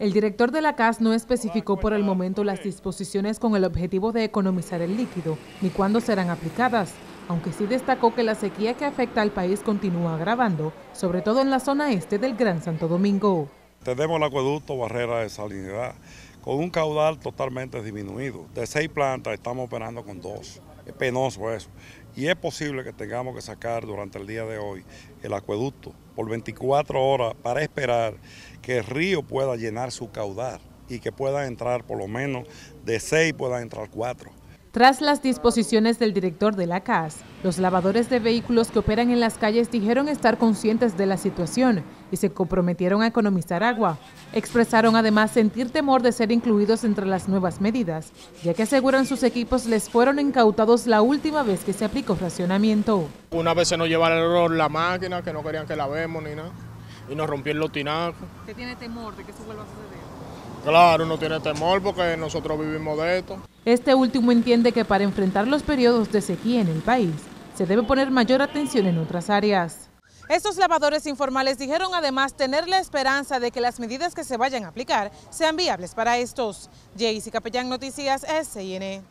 El director de la CAS no especificó por el momento las disposiciones con el objetivo de economizar el líquido, ni cuándo serán aplicadas, aunque sí destacó que la sequía que afecta al país continúa agravando, sobre todo en la zona este del Gran Santo Domingo. Tenemos el acueducto barrera de salinidad con un caudal totalmente disminuido. De seis plantas estamos operando con dos. Es penoso eso. Y es posible que tengamos que sacar durante el día de hoy el acueducto por 24 horas para esperar que el río pueda llenar su caudal y que pueda entrar por lo menos de seis puedan entrar cuatro. Tras las disposiciones del director de la CAS, los lavadores de vehículos que operan en las calles dijeron estar conscientes de la situación y se comprometieron a economizar agua. Expresaron además sentir temor de ser incluidos entre las nuevas medidas, ya que aseguran sus equipos les fueron incautados la última vez que se aplicó racionamiento. Una vez se nos llevaron la máquina, que no querían que la vemos ni nada, y nos rompieron los tinacos. ¿Usted tiene temor de que eso vuelva a suceder? Claro, no tiene temor porque nosotros vivimos de esto. Este último entiende que para enfrentar los periodos de sequía en el país, se debe poner mayor atención en otras áreas. Estos lavadores informales dijeron además tener la esperanza de que las medidas que se vayan a aplicar sean viables para estos. Jaycee Capellán, Noticias SIN.